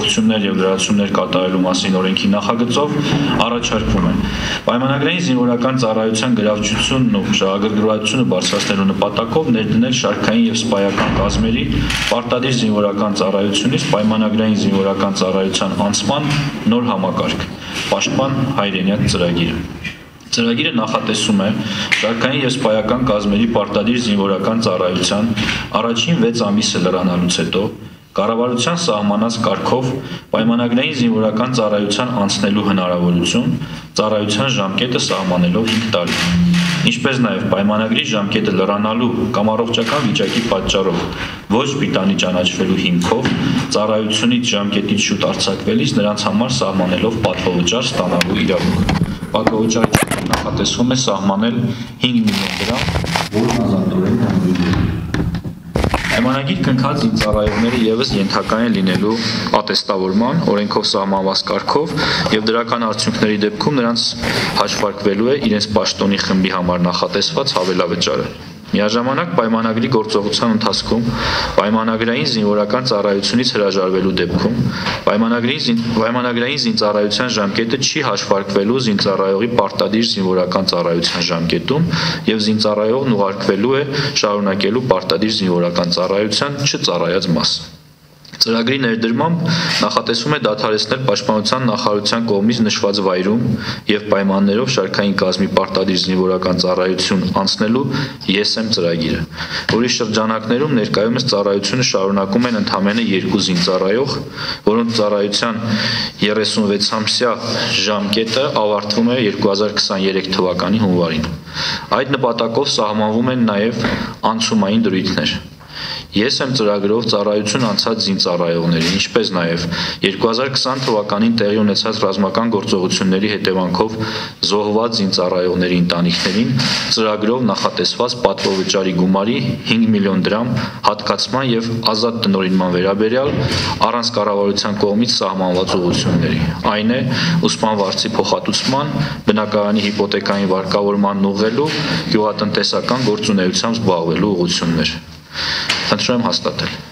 փոփոխություններ եւ լրացումներ կատարելու մասին օրենքի նախագծով առաջարկվում է պայմանագրային զինվորական ծառայության գրավչությունն ու շահագրգռվածությունը բարձրացնելու նպատակով ներդնել շարքային եւ սպայական կազմերի պարտադիր զինվորական ծառայությունից պայմանագրային զինվորական ծառայության անցման նոր համակարգ պաշտպան հայրենյաց ծրագիրը Ծրագիրը նախատեսում է շարքային եւ սպայական կազմերի պարտադիր զինվորական ծառայության առաջին 6 ամիսը լրանալուց հետո Կառավարության սահմանած կարգով պայմանագրային զինվորական ծառայության անցնելու հնարավորություն ծառայության ժամկետը սահմանելով 5 տարի։ Ինչպես նաև պայմանագրի ժամկետը լրանալու կամ առողջական վիճակի պատճառով ոչ պիտանի ճանաչվելու հիմքով ծառայությունից ժամկետից շուտ արձակվելիս նրանց համար սահմանելով պատվովճար ստանալու իրավունք։ Պատվովճարի նախատեսվում է սահմանել 5 միլիոն դրամ, է Պայմանագիր կնքած զինծառայողները եւս ենթակա են լինելու ատեստավորման, օրենքով սահմանված կարգով եւ դրական արդյունքների դեպքում նրանց հաշվարկվելու է իրենց պաշտոնի խմբի համար նախատեսված հավելավճարը։ Միաժամանակ պայմանագրի գործողության ընթացքում պայմանագրային զինվորական ծառայությունից հրաժարվելու դեպքում պայմանագրային պայմանագրային զինծառայության ժամկետը չի հաշվարկվելու զինծառայողի պարտադիր զինվորական ծառայության ժամկետում եւ զինծառայողն ուղարկվելու է շարունակելու պարտադիր զինվորական ծառայության չծառայած մասը։ Ծրագրի ներդրմամբ նախատեսվում է դադարեցնել Պաշտպանության նախարարության կողմից նշված վայրում եւ պայմաններով շարքային կազմի պարտադիր զինվորական ծառայություն անցնելու ԵՍՄ ծրագիրը, որի շրջանակներում ներկայումս ծառայությունը շարունակում են ընդամենը երկու զինծառայող, որոնց ծառայության 36-ամսյա ժամկետը ավարտվում է 2023 թվականի հունվարին։ Այդ նպատակով սահմանվում են նաև անցումային դրույթներ։ Ես եմ ծրագրով ծառայություն անցած զինծառայողների, ինչպես նաև 2020 թվականին տեղի ունեցած ռազմական գործողությունների հետևանքով զոհված զինծառայողների ընտանիքներին ծրագրով նախատեսված պատվովճարի գումարի 5 միլիոն դրամ հատկացման եւ ազատ տնօրինման վերաբերյալ առանց կառավարության կողմից սահմանված ուղղությունների։ Այն է ուսման վարձի փոխհատուցման, բնակարանի հիպոթեկային վարկավորման ուղղելու, գյուղատնտեսական գործունեությամբ զբաղվելու ուղղություններ։ Խնդրում եմ հաստատել։